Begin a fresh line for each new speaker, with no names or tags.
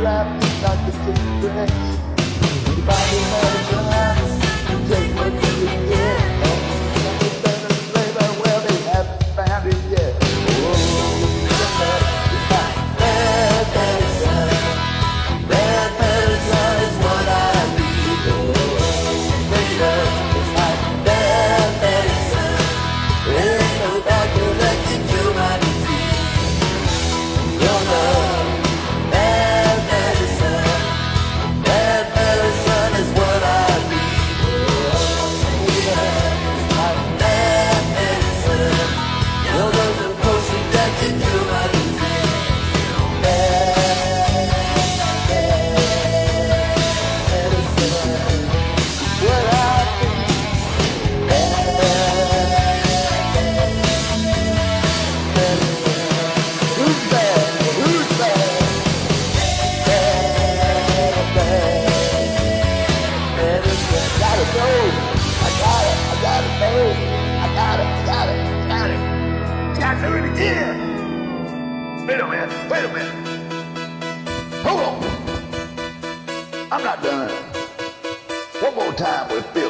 wrapped like a difference. Anybody had a Wait a minute, wait a minute. Hold on. I'm not done. One more time with this.